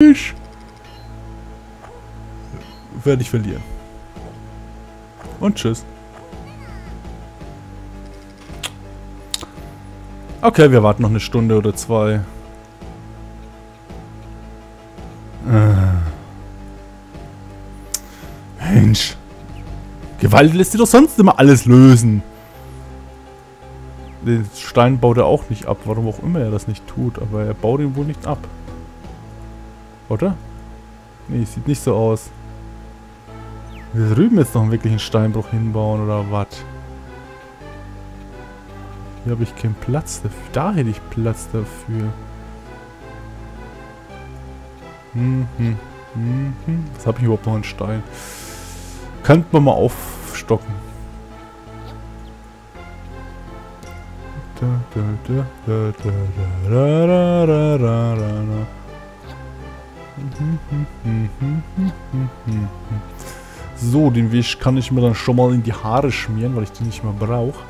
Ich werde ich verlieren. Und tschüss. Okay, wir warten noch eine Stunde oder zwei. Äh. Mensch. Gewalt lässt sich doch sonst immer alles lösen. Den Stein baut er auch nicht ab, warum auch immer er das nicht tut, aber er baut ihn wohl nicht ab. Oder? Nee, sieht nicht so aus. Wir drüben jetzt noch einen wirklichen Steinbruch hinbauen oder was? Hier habe ich keinen Platz dafür. Da hätte ich Platz dafür. Hm, hm, hm, hm. Was habe ich überhaupt noch an Stein? Könnte man mal aufstocken. Da, da, da, da, da, da, da, da, da, da, da. So, den Wisch kann ich mir dann schon mal in die Haare schmieren, weil ich den nicht mehr brauche.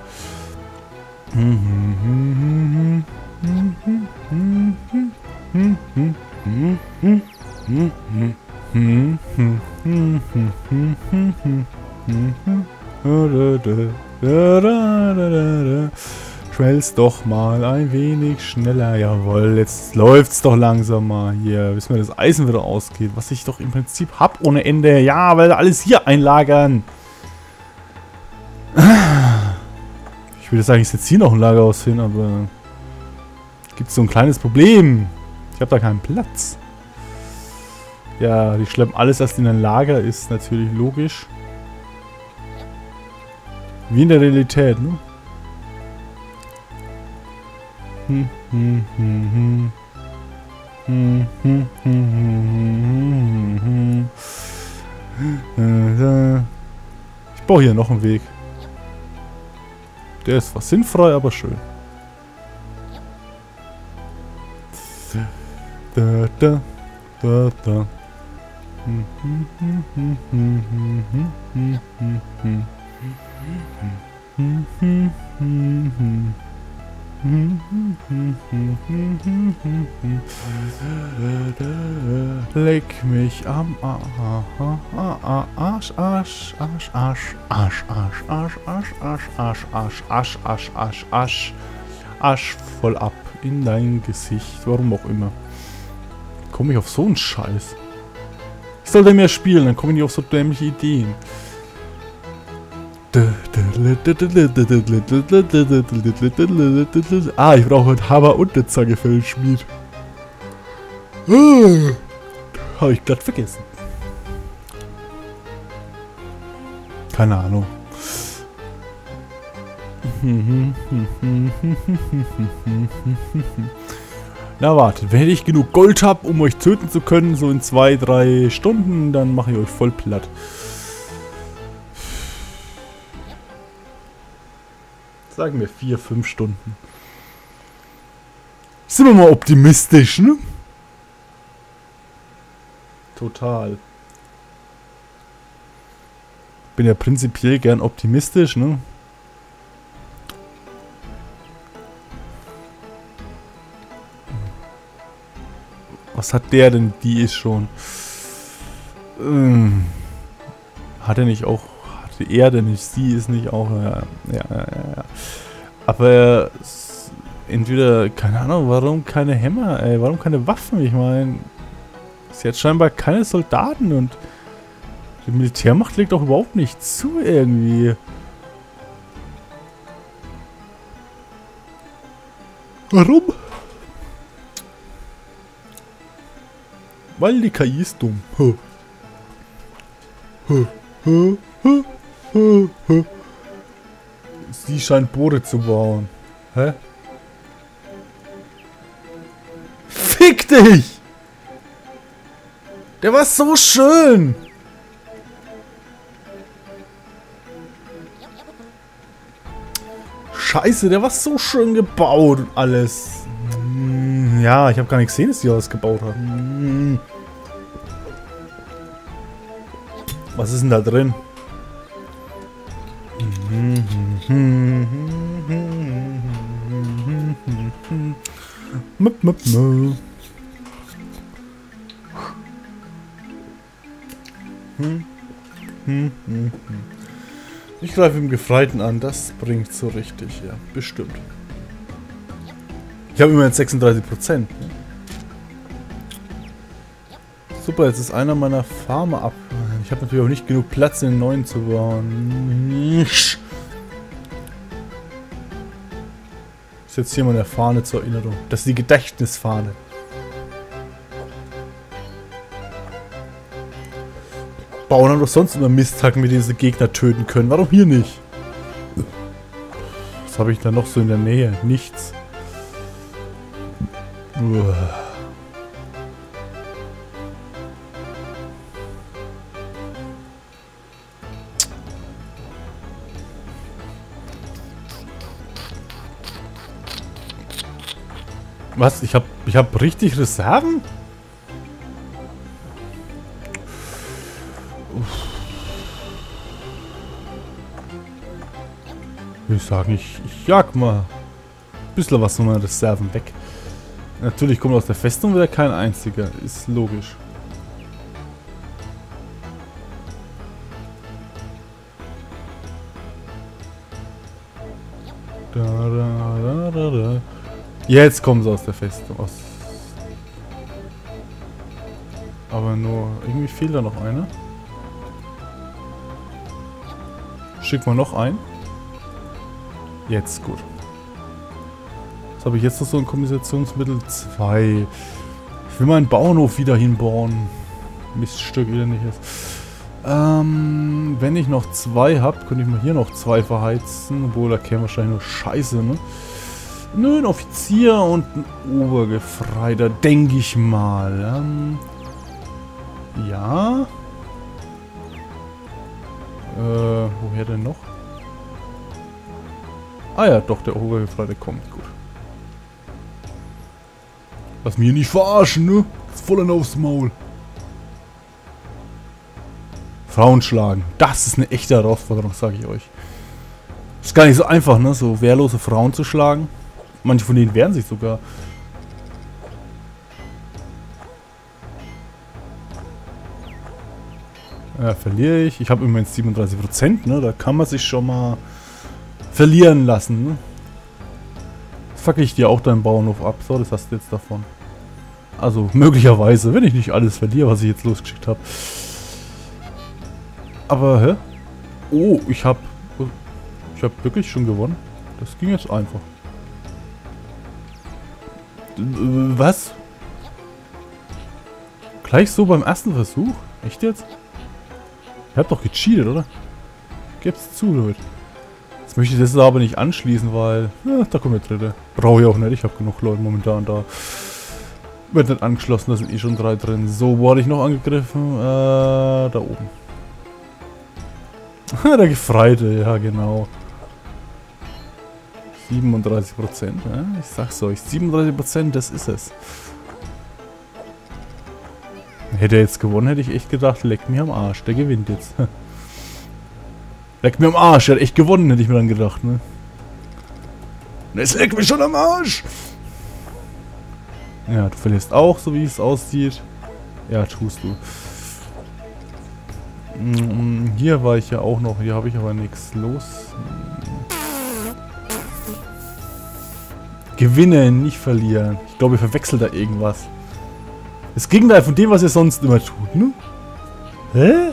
Schmelzt doch mal ein wenig schneller. Jawohl, jetzt läuft's doch langsam mal hier, bis mir das Eisen wieder ausgeht. Was ich doch im Prinzip hab ohne Ende. Ja, weil alles hier einlagern. Ich würde sagen, ich setze hier noch ein Lagerhaus hin, aber... Gibt so ein kleines Problem. Ich habe da keinen Platz. Ja, die schleppen alles erst in ein Lager, ist natürlich logisch. Wie in der Realität, ne? Ich baue hier noch einen Weg. Der ist zwar sinnfrei, aber schön. Da, da, da, da. Hm, Leck mich am Arsch, Arsch, Arsch, Arsch, Arsch, Arsch, Arsch, Arsch, Arsch, Arsch, Arsch, Arsch, Arsch, Arsch, Arsch, Arsch voll ab in dein Gesicht, warum auch immer. Komme ich auf so einen Scheiß? Ich sollte mehr spielen, dann komme ich nicht auf so dämliche Ideen. Ah, ich brauche einen Hammer und eine Zange für den Schmied. Ah, Habe ich glatt vergessen. Keine Ahnung. Na warte, wenn ich genug Gold habe, um euch töten zu können, so in zwei, drei Stunden, dann mache ich euch voll platt. Sagen wir vier, fünf Stunden. Sind wir mal optimistisch, ne? Total. Bin ja prinzipiell gern optimistisch, ne? Was hat der denn? Die ist schon. Ähm, hat er nicht auch die Erde nicht, sie ist nicht auch, ja, ja, ja, ja. Aber entweder, keine Ahnung, warum keine Hämmer, ey, warum keine Waffen? Ich meine, sie hat scheinbar keine Soldaten und die Militärmacht legt auch überhaupt nicht zu irgendwie. Warum? Weil die KI ist dumm. Huh. Huh. Huh. Huh. Sie scheint Boote zu bauen. Hä? Fick dich! Der war so schön! Scheiße, der war so schön gebaut und alles. Hm, ja, ich habe gar nicht gesehen, dass die das gebaut haben. Hm. Was ist denn da drin? mö. Ich greife im Gefreiten an, das bringt so richtig, ja, bestimmt. Ich habe immerhin 36%. Ne? Super, jetzt ist einer meiner Farmer ab. Ich habe natürlich auch nicht genug Platz, den neuen zu bauen. Setze hier mal eine Fahne zur Erinnerung. Das ist die Gedächtnisfahne. Bauern haben doch sonst immer Misthacken, mit denen sie Gegner töten können. Warum hier nicht? Was habe ich da noch so in der Nähe? Nichts. Uah. Was? Ich hab, ich hab richtig Reserven? Ich sagen, ich, ich jag mal ein bisschen was von meinen Reserven weg. Natürlich kommt aus der Festung wieder kein einziger. Ist logisch. Da, da, Jetzt kommen sie aus der Festung. Aus Aber nur... Irgendwie fehlt da noch einer. Schick mal noch ein. Jetzt, gut. Was habe ich jetzt noch so ein Kompensationsmittel? 2. Ich will meinen Bauernhof wieder hinbauen. Miststück wieder nicht ist. Ähm, wenn ich noch zwei habe, könnte ich mal hier noch zwei verheizen. Obwohl, da käme wahrscheinlich nur Scheiße, ne? Nö, ein Offizier und ein Obergefreiter, denke ich mal. Ähm, ja. Äh, woher denn noch? Ah ja, doch, der Obergefreite kommt. Gut. Lass mich nicht verarschen, ne? Ist voll aufs Maul. Frauen schlagen. Das ist eine echte Herausforderung, sage ich euch. Ist gar nicht so einfach, ne? So wehrlose Frauen zu schlagen. Manche von denen wehren sich sogar. Ja, verliere ich. Ich habe immerhin 37%, ne? Da kann man sich schon mal verlieren lassen, ne? Fackel ich dir auch deinen Bauernhof ab. So, das hast du jetzt davon. Also, möglicherweise, wenn ich nicht alles verliere, was ich jetzt losgeschickt habe. Aber, hä? Oh, ich habe... Ich habe wirklich schon gewonnen. Das ging jetzt einfach. Was? Gleich so beim ersten Versuch? Echt jetzt? Ihr habt doch gecheatet, oder? Gebt's zu, Leute. Jetzt möchte ich das aber nicht anschließen, weil... Ja, da kommt der dritte. Brauche ich auch nicht. Ich habe genug Leute momentan da. Wird nicht angeschlossen, da sind eh schon drei drin. So, wo hatte ich noch angegriffen? Äh, da oben. der Gefreite, ja genau. 37 Prozent, ja? ich sag's euch, 37 Prozent, das ist es. Hätte er jetzt gewonnen, hätte ich echt gedacht, leck mir am Arsch, der gewinnt jetzt. leck mir am Arsch, er hat echt gewonnen, hätte ich mir dann gedacht, ne? Es leckt mich schon am Arsch! Ja, du verlierst auch, so wie es aussieht. Ja, tust du. Mm, hier war ich ja auch noch, hier habe ich aber nichts los. Gewinnen, nicht verlieren. Ich glaube, ihr verwechselt da irgendwas. Das Gegenteil von dem, was ihr sonst immer tut, ne? Hä?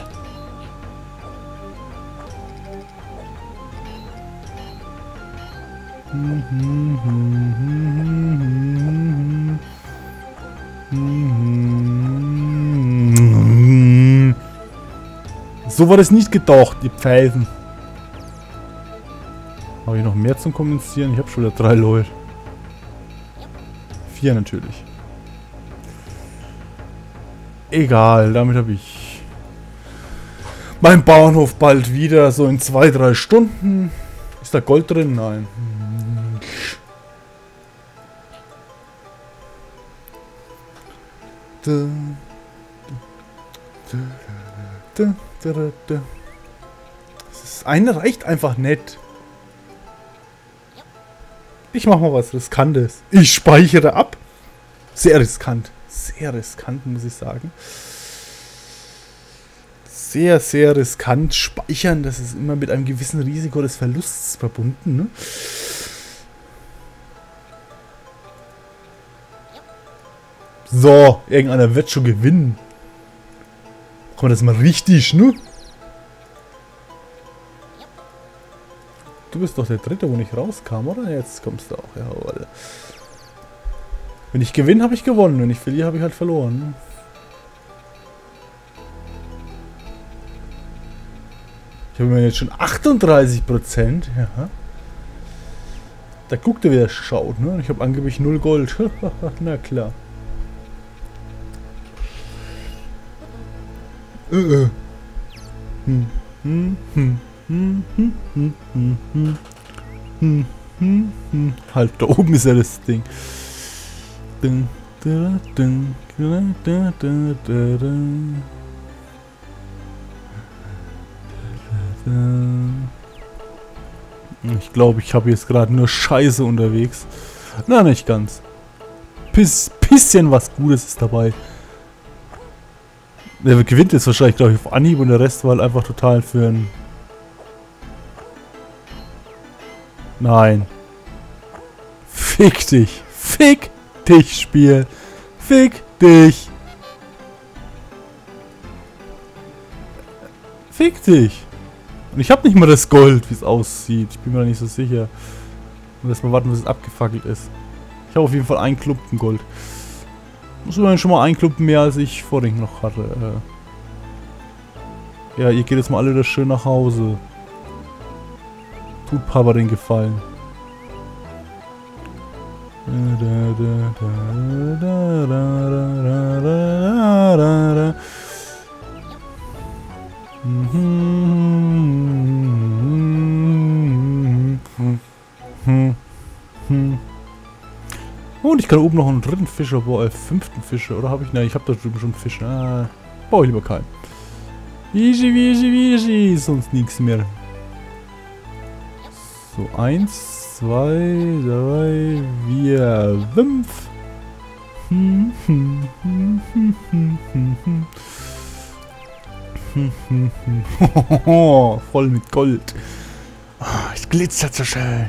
So war das nicht gedacht, die Pfeifen. Habe ich noch mehr zum Kommunizieren? Ich habe schon wieder drei Leute. Vier natürlich. Egal, damit habe ich mein Bauernhof bald wieder, so in zwei, drei Stunden. Ist da Gold drin? Nein. Das ist eine reicht einfach nicht. Ich mach mal was Riskantes. Ich speichere ab. Sehr riskant. Sehr riskant, muss ich sagen. sehr, sehr riskant speichern. Das ist immer mit einem gewissen Risiko des Verlusts verbunden. Ne? So, irgendeiner wird schon gewinnen. Machen wir das mal richtig, ne? Du bist doch der Dritte, wo nicht rauskam, oder? Jetzt kommst du auch, jawohl. Wenn ich gewinne, habe ich gewonnen. Wenn ich verliere, habe ich halt verloren. Ich habe mir jetzt schon 38 Prozent. Ja. Da guckt er, wer schaut. Ne? Ich habe angeblich 0 Gold. Na klar. Halt, da oben ist ja das Ding. Ich glaube, ich habe jetzt gerade nur Scheiße unterwegs. Na, nicht ganz. Piss, bisschen was Gutes ist dabei. Der gewinnt jetzt wahrscheinlich, glaube ich, auf Anhieb und der Rest war halt einfach total für ein... Nein. Fick dich. Fick dich, Spiel. Fick dich. Fick dich. Und ich habe nicht mal das Gold, wie es aussieht. Ich bin mir da nicht so sicher. Und erstmal warten, bis es abgefackelt ist. Ich habe auf jeden Fall einen Klumpen Gold. Muss man schon mal einen Klumpen mehr, als ich vorhin noch hatte. Äh. Ja, ihr geht jetzt mal alle das schön nach Hause. Tut Papa den Gefallen. Und ich kann oben noch einen dritten Fischer bauen, äh, fünften Fischer, oder habe ich? Nein, ich habe da drüben schon Fische. Ah, baue ich lieber keinen. Easy, easy, easy, sonst nichts mehr. So, eins, zwei, drei, vier, fünf. Voll mit Gold. Oh, es glitzert so schön.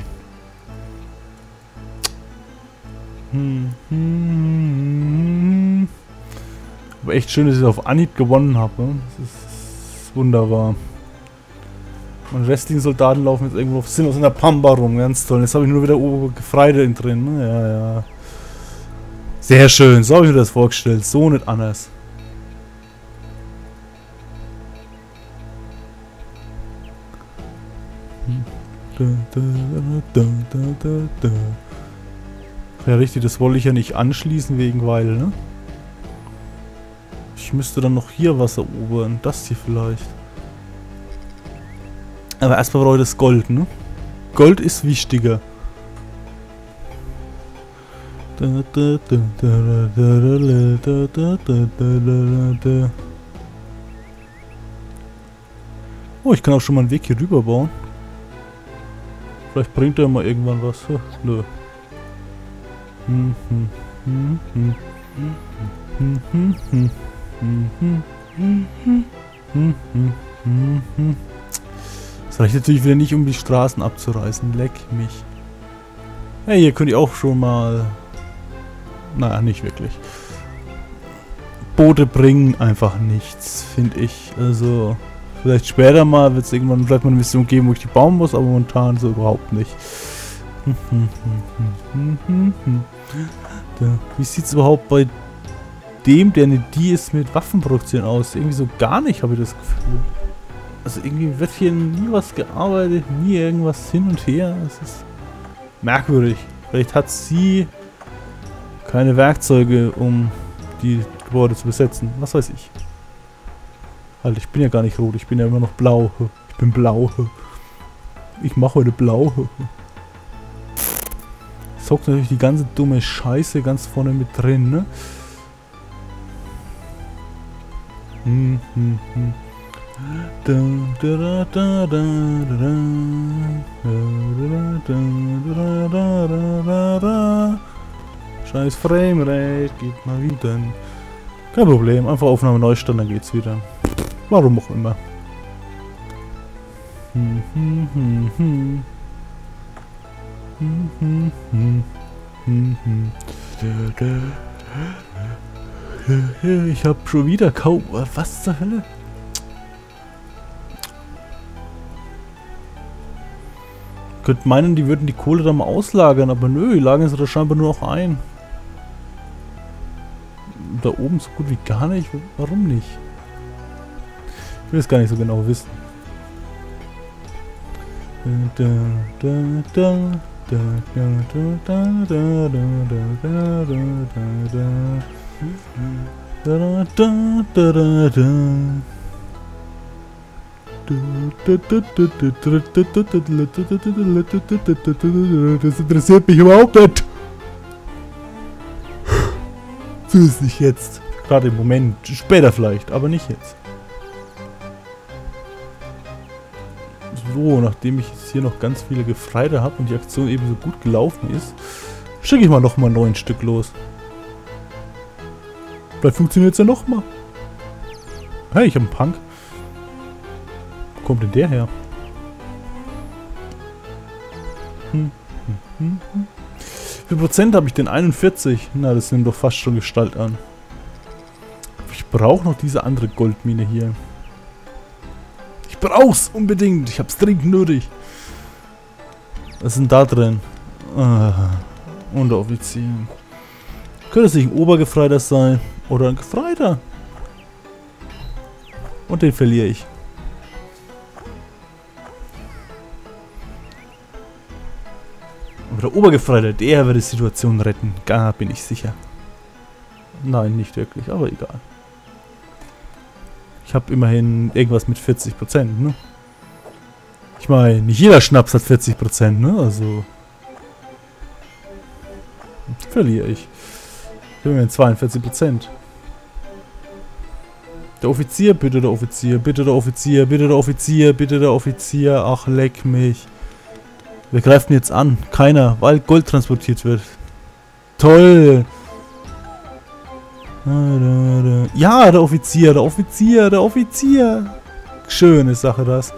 Aber echt schön, dass ich auf Anhieb gewonnen habe. Ne? Das ist wunderbar. Meine restlichen Soldaten laufen jetzt irgendwo auf Sinn aus einer Pamba rum. Ganz toll. Jetzt habe ich nur wieder Gefreide drin. Ne? Ja, ja. Sehr schön. So habe ich mir das vorgestellt. So nicht anders. Ja, richtig, das wollte ich ja nicht anschließen wegen Weil, ne? Ich müsste dann noch hier was erobern. Das hier vielleicht. Aber erstmal brauche ich das Gold, ne? Gold ist wichtiger. Oh, ich kann auch schon mal einen Weg hier rüber bauen. Vielleicht bringt er mal irgendwann was. Nö. Das reicht natürlich wieder nicht, um die Straßen abzureißen. Leck mich. Hey, hier könnte ich auch schon mal... Naja, nicht wirklich. Boote bringen einfach nichts, finde ich. Also... Vielleicht später mal wird es irgendwann vielleicht mal eine Mission geben, wo ich die bauen muss, aber momentan so überhaupt nicht. Wie sieht es überhaupt bei dem, der eine Die ist mit Waffenproduktion aus? Irgendwie so gar nicht, habe ich das Gefühl. Also irgendwie wird hier nie was gearbeitet, nie irgendwas hin und her. Es ist merkwürdig. Vielleicht hat sie keine Werkzeuge, um die Gebäude zu besetzen. Was weiß ich. Halt, ich bin ja gar nicht rot, ich bin ja immer noch blau. Ich bin blau. Ich mache heute blau. Zockt natürlich die ganze dumme Scheiße ganz vorne mit drin, ne? Hm, hm, hm. Scheiß Framerate, geht mal wieder. Kein Problem, einfach Aufnahme neu starten, dann geht's wieder. Warum auch immer. Ich hab schon wieder kaum... Was zur Hölle? Könnte meinen, die würden die Kohle da mal auslagern, aber nö, die lagern sie da scheinbar nur noch ein. Da oben so gut wie gar nicht. Warum nicht? Ich will es gar nicht so genau wissen. Da, da, da, da, da, Das interessiert mich überhaupt nicht. So ist nicht jetzt. Gerade im Moment. Später vielleicht, aber nicht jetzt. So, nachdem ich jetzt hier noch ganz viele Gefreide habe und die Aktion eben so gut gelaufen ist, schicke ich mal noch mal neun Stück los. Vielleicht funktioniert es ja noch mal. Hey, ich habe einen Punk. Kommt denn der her? Hm, hm, hm. Wie viel Prozent habe ich denn? 41? Na, das nimmt doch fast schon Gestalt an. Ich brauche noch diese andere Goldmine hier. Ich brauch's unbedingt. Ich hab's dringend nötig. Was denn da drin? Ah, Unteroffizier. Könnte es nicht ein Obergefreiter sein? Oder ein Gefreiter? Und den verliere ich. Der Obergefreiter, der wird die Situation retten. Da bin ich sicher. Nein, nicht wirklich, aber egal. Ich habe immerhin irgendwas mit 40%, ne? Ich meine, nicht jeder Schnaps hat 40%, ne? Also... Verliere ich. Ich habe immerhin 42%. Der Offizier, bitte der Offizier, bitte der Offizier, bitte der Offizier, bitte der Offizier. Ach, leck mich. Wer greift ihn jetzt an? Keiner, weil Gold transportiert wird. Toll. Ja, der Offizier, der Offizier, der Offizier. Schöne Sache das.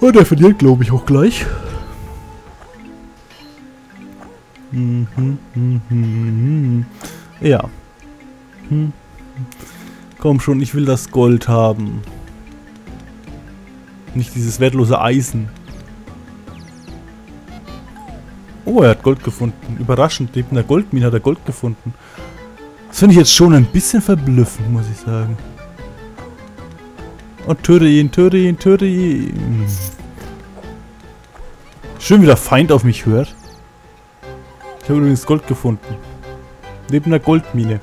Und er verliert, glaube ich, auch gleich. Ja. Komm schon, ich will das Gold haben. Nicht dieses wertlose Eisen. Oh, er hat Gold gefunden. Überraschend, neben der Goldmine hat er Gold gefunden. Das finde ich jetzt schon ein bisschen verblüffend, muss ich sagen. Und töte ihn, töte ihn, töte ihn. Schön, wie der Feind auf mich hört. Ich habe übrigens Gold gefunden. Neben der Goldmine.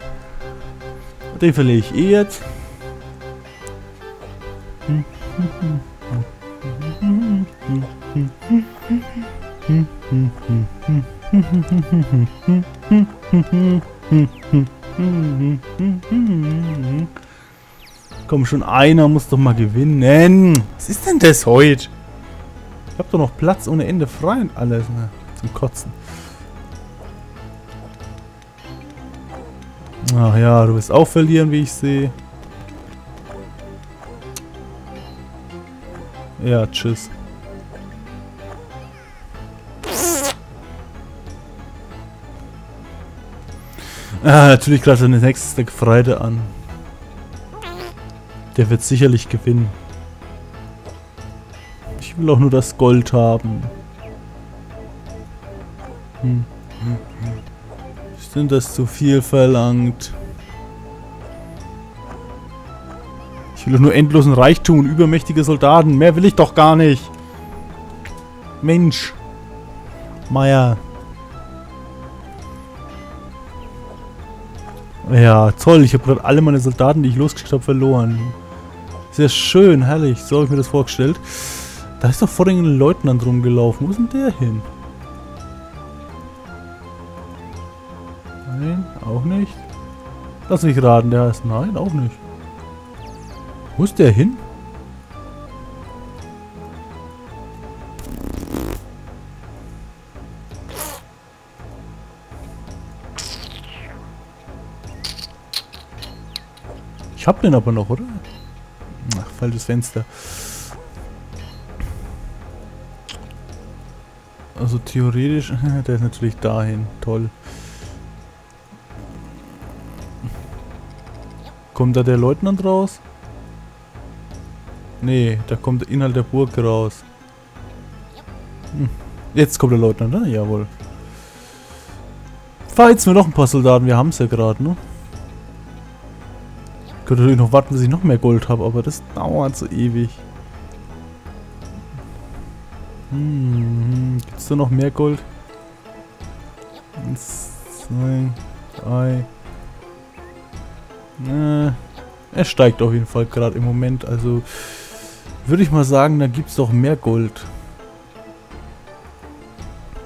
Den verliere ich eh jetzt. Komm schon, einer muss doch mal gewinnen. Was ist denn das heute? Ich hab doch noch Platz ohne Ende frei und alles, ne? Zum Kotzen. Ach ja, du wirst auch verlieren, wie ich sehe. Ja, tschüss. Ah, natürlich greift er den nächste Freude an. Der wird sicherlich gewinnen. Ich will auch nur das Gold haben. Hm. hm, hm. Denn das zu viel verlangt? Ich will doch nur endlosen Reichtum und übermächtige Soldaten. Mehr will ich doch gar nicht. Mensch. Meier. Ja, toll. Ich habe gerade alle meine Soldaten, die ich losgeschickt habe, verloren. Sehr schön, herrlich. So habe ich mir das vorgestellt. Da ist doch vor den Leutnant rumgelaufen. Wo ist denn der hin? Auch nicht. Lass mich raten, der heißt nein, auch nicht. Wo ist der hin? Ich hab den aber noch, oder? Ach, falsches Fenster. Also theoretisch, der ist natürlich dahin. Toll. Kommt da der Leutnant raus? Nee, da kommt der Inhalt der Burg raus. Hm. Jetzt kommt der Leutnant, ne? Jawohl. Jetzt mir noch ein paar Soldaten, wir haben es ja gerade, ne? Ich könnte natürlich noch warten, bis ich noch mehr Gold habe, aber das dauert so ewig. Hm, Gibt es da noch mehr Gold? Eins, zwei, drei. Äh, er steigt auf jeden Fall gerade im Moment. Also würde ich mal sagen, da gibt es doch mehr Gold.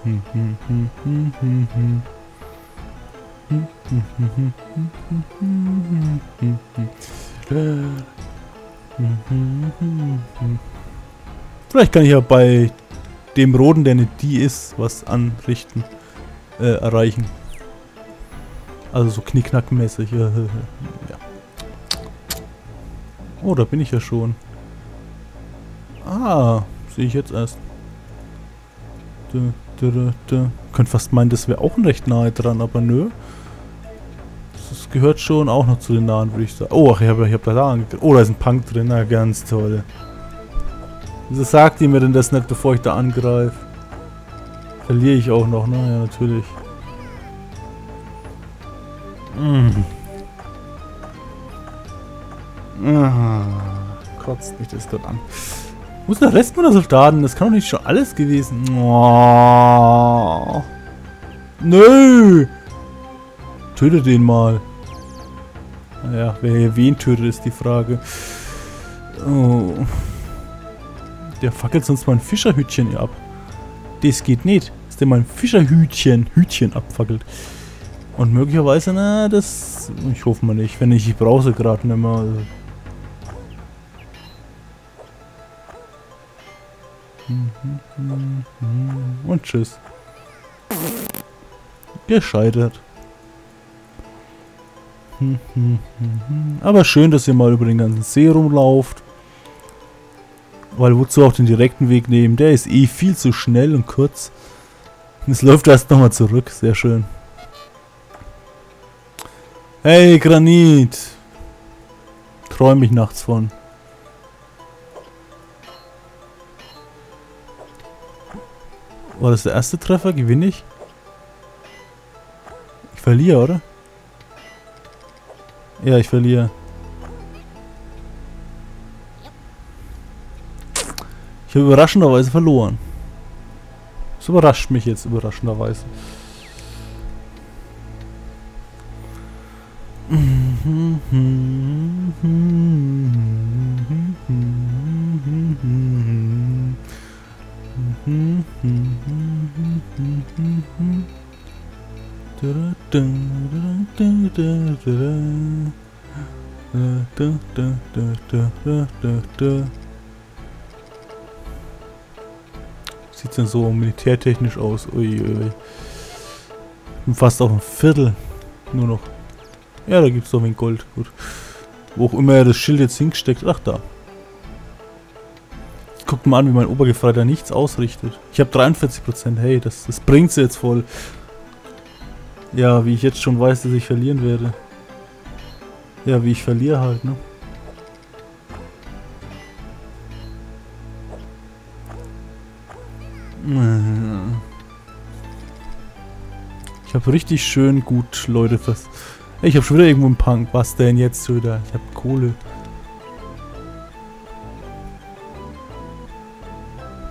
Hm, hm, hm. Vielleicht kann ich ja bei dem Roten, der nicht die ist, was anrichten, äh, erreichen. Also so knickknackmäßig. Oh, da bin ich ja schon. Ah, sehe ich jetzt erst. Du, du, du, Könnt fast meinen, das wäre auch recht nahe dran, aber nö. Das gehört schon auch noch zu den nahen, würde ich sagen. Oh, ach, ich habe hab da, da angekriegt. Oh, da ist ein Punk drin. Na, ganz toll. Wieso sagt ihr mir denn das nicht, bevor ich da angreife? Verliere ich auch noch, ne? Ja, natürlich. Mm. Ah, kotzt mich das dort an. Ist der Rest meiner Soldaten? Das kann doch nicht schon alles gewesen. Oh. Nö! Töte den mal. Naja, wer hier wen tötet, ist die Frage. Oh. Der fackelt sonst mein Fischerhütchen ab. Das geht nicht. Dass der mein Fischerhütchen Hütchen abfackelt. Und möglicherweise, na, das... Ich hoffe mal nicht. Wenn ich, ich brauche sie gerade nicht mehr. Also. Und tschüss. Gescheitert. Aber schön, dass ihr mal über den ganzen See rumlauft. Weil wozu auch den direkten Weg nehmen? Der ist eh viel zu schnell und kurz. Es läuft erst nochmal zurück. Sehr schön. Hey, Granit. Träume ich nachts von. War das der erste Treffer? Gewinne ich? Ich verliere, oder? Ja, ich verliere. Ich habe überraschenderweise verloren. Das überrascht mich jetzt überraschenderweise. Sieht denn so militärtechnisch aus? Uiui. Bin fast auf ein Viertel. Nur noch. Ja, da gibt es doch ein Gold. Gut. Wo auch immer er das Schild jetzt hingesteckt. Ach, da. Guckt mal an, wie mein Obergefreiter nichts ausrichtet. Ich habe 43%. Hey, das, das bringt sie jetzt voll. Ja, wie ich jetzt schon weiß, dass ich verlieren werde. Ja, wie ich verliere halt, ne? Ich habe richtig schön gut Leute was. Ich habe schon wieder irgendwo einen Punk. Was denn jetzt wieder? Ich habe Kohle.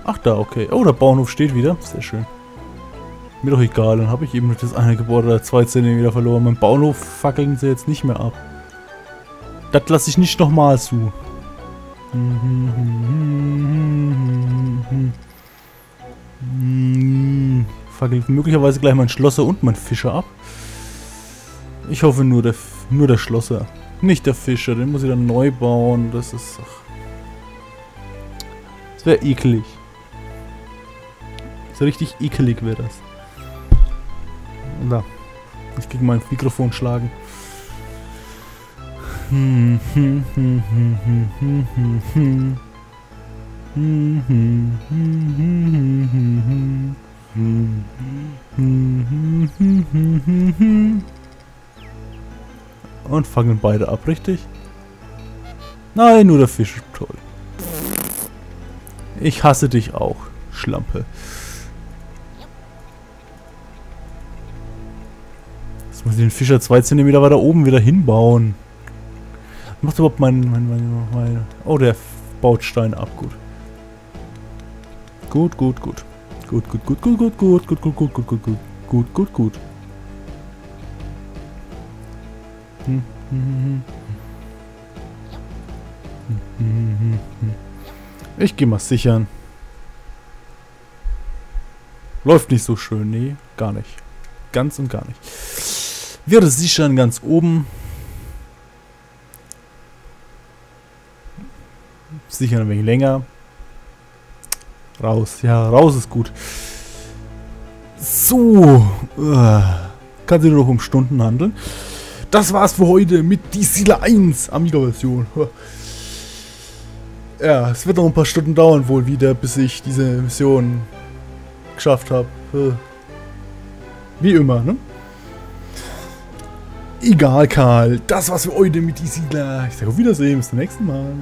Ach da, okay. Oh, der Bauernhof steht wieder. Sehr schön. Mir doch egal, dann habe ich eben das eine Gebäude oder zwei Zähne wieder verloren. Mein Bauernhof fackeln sie jetzt nicht mehr ab. Das lasse ich nicht nochmal zu. Fackelt möglicherweise gleich mein Schlosser und mein Fischer ab. Ich hoffe nur der, nur der Schlosser. Nicht der Fischer, den muss ich dann neu bauen. Das ist... Ach. Das wäre eklig. So richtig ekelig wäre das. Da. Ich krieg mein Mikrofon schlagen. Und fangen beide ab, richtig? Nein, nur der Fisch. Toll. Ich hasse dich auch, Schlampe. Jetzt muss ich den Fischer zwei Zentimeter weiter oben wieder hinbauen. Macht überhaupt mein, mein, mein, mein... Oh, der baut Steine ab. Gut. Gut, gut, gut. Gut, gut, gut, gut, gut, gut, gut, gut, gut, gut, gut, gut, gut, gut, gut. Hm, hm, hm. Ich gehe mal sichern. Läuft nicht so schön, nee, gar nicht. Ganz und gar nicht. Wir sichern ganz oben. Sichern ein wenig länger. Raus, ja, raus ist gut. So. Uh, kann sich nur noch um Stunden handeln. Das war's für heute mit die Siedler 1 Amiga-Version. Ja, es wird noch ein paar Stunden dauern wohl wieder, bis ich diese Mission geschafft habe. Wie immer, ne? Egal, Karl. Das war's für heute mit die Siedler. Ich sage auf Wiedersehen, bis zum nächsten Mal.